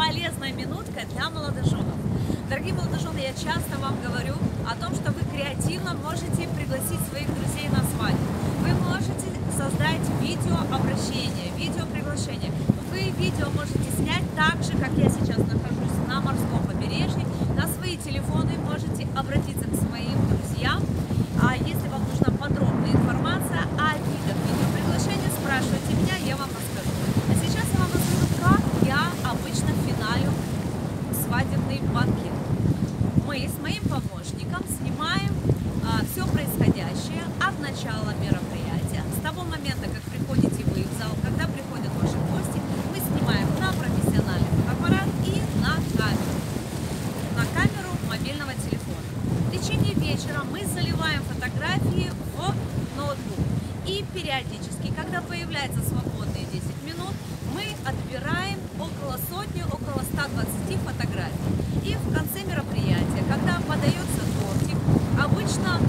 полезная минутка для молодоженов. Дорогие молодожены, я часто вам говорю о том, что вы креативно можете пригласить своих друзей на свадьбу. Вы можете создать видеообращение, видеоприглашение. Вы видео можете снять так же, как я сейчас нахожусь на морском побережье. На свои телефоны можете обратиться к своим друзьям. А если вам нужна подробная информация о видах видеоприглашения, спрашивайте меня, я вам расскажу. А сейчас я вам расскажу, как я обычно финалю свадебный банкет. Мы с моим помощником снимаем а, все происходящее от начала мероприятия, с того момента, как приходите вы в зал, когда приходят ваши гости, мы снимаем на профессиональный аппарат и на камеру, на камеру мобильного телефона. В течение вечера мы заливаем фотографии в ноутбук и периодически, когда появляются свободные 10 минут, мы отбираем обычно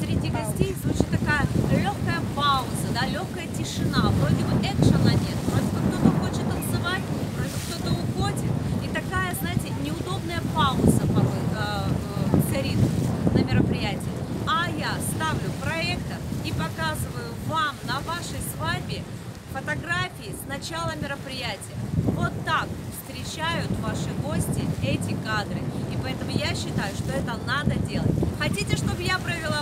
среди гостей звучит такая легкая пауза, да, легкая тишина. Вроде бы экшена нет, вроде бы кто-то хочет танцевать, вроде кто-то уходит. И такая, знаете, неудобная пауза порой э, э, царит на мероприятии. А я ставлю проектор и показываю вам на вашей свадьбе фотографии с начала мероприятия. Вот так встречают ваши гости эти кадры. И поэтому я считаю, что это надо делать. Хотите, чтобы я провела